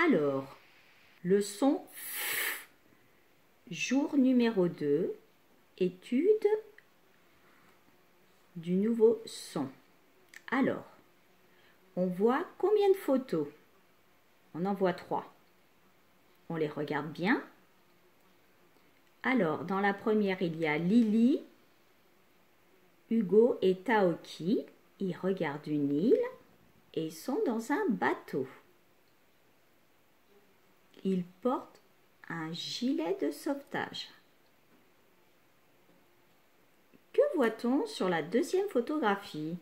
Alors, leçon jour numéro 2, étude du nouveau son. Alors, on voit combien de photos? On en voit trois. On les regarde bien. Alors, dans la première, il y a Lily, Hugo et Taoki. Ils regardent une île et ils sont dans un bateau. Ils portent un gilet de sauvetage. Que voit-on sur la deuxième photographie?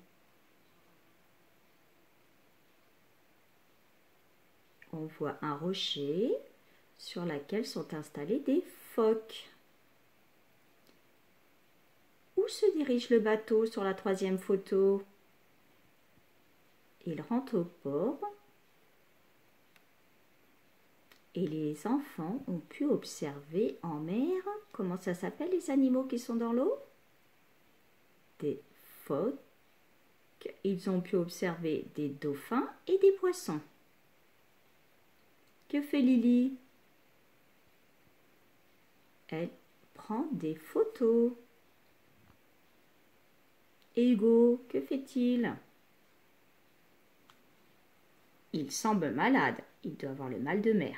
On voit un rocher sur lequel sont installés des phoques. Où se dirige le bateau sur la troisième photo? Il rentre au port et les enfants ont pu observer en mer, comment ça s'appelle les animaux qui sont dans l'eau? Des phoques. Ils ont pu observer des dauphins et des poissons. Que fait Lily? Elle prend des photos. Et Hugo, que fait-il? Il semble malade. Il doit avoir le mal de mer.